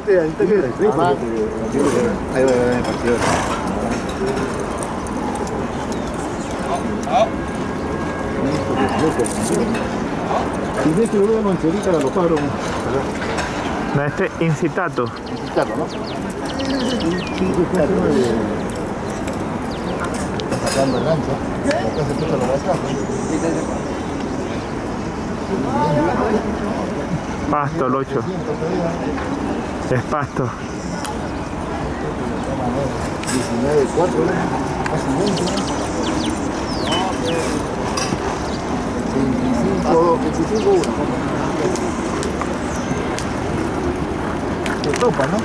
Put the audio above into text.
Este, ahí está Ahí va, ahí va el partido. Si ves que lo veo mancherita, lo paro. No, este incitato. Incitato, ¿no? Sí, claro. Está sacando el gancho. Acá se puso la. Pasto, locho. Es pasto. 19, 4, casi 20. 25, 25, 1. Se topa, ¿no?